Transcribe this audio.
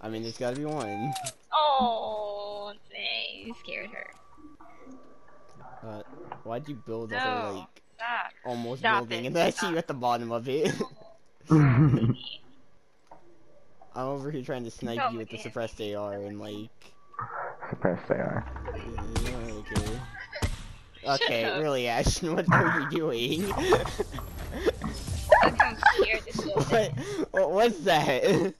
I mean, there's gotta be one. Oh, dang, you scared her. Uh, why'd you build a whole, like, Stop. almost Stop building, it, and then I see you at the bottom of it? I'm over here trying to snipe you with the suppressed AR, and like... Suppressed they okay. Okay, really, Ashton, what are you doing? What, what that?